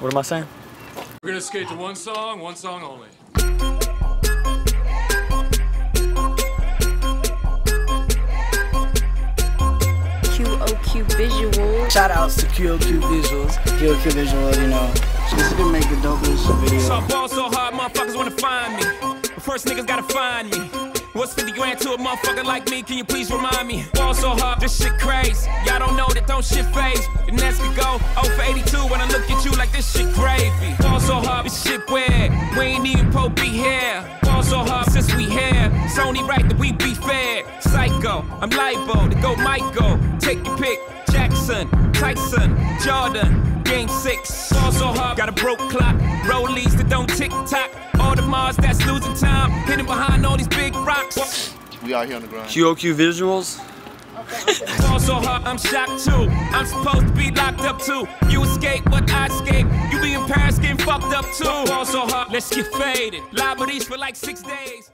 What am I saying? We're gonna skate to one song, one song only. QOQ Visuals. Shout outs to QOQ Visuals. QOQ Visuals, you know. She's gonna make the dopest video. So I ball so hard, motherfuckers wanna find me. But first niggas gotta find me. What's 50 grand to a motherfucker like me? Can you please remind me? Ball so hard, this shit crazy. Y'all don't know that don't shit faze. And next could go 0 for We ain't even po be here. Ball so hard since we here. It's only right that we be fair. Psycho, I'm libo to go Michael. Take your pick. Jackson, Tyson, Jordan, game six. Ball so hard, got a broke clock. Rollies that don't tick tock. Audemars that's losing time. Hidden behind all these big rocks. We out here on the ground. QOQ Visuals? Ball so hard, I'm shocked too. I'm supposed to be locked up too. You escape, but I up too. Ball so hard, let's get faded. Le Meurice for like six days.